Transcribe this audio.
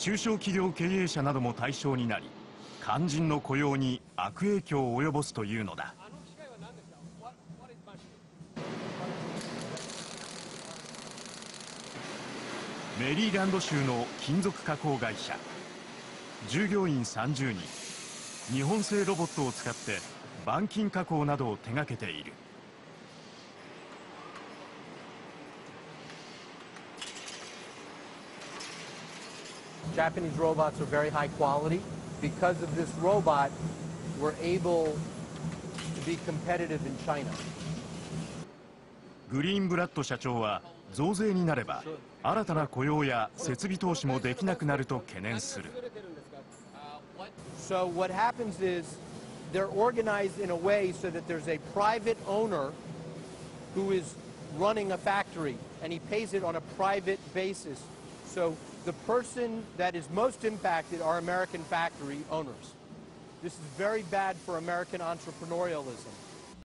中小企業経営者なども対象になり肝心の雇用に悪影響を及ぼすというのだ。メリーランド州の金属加工会社。従業員30人。日本製ロボットを使って板金加工などを手掛けている。Japanese robots are very high quality. Because of this robot, we're able to be competitive in China. グリーンブラッド社長は増税になれば新たな雇用や設備投資もできなくなると懸念する So what happens is they're organized in a way so that there's a private owner who is running a factory and he pays it on a private basis. so the person that is most impacted are American factory owners. This is very bad for American entrepreneurialism.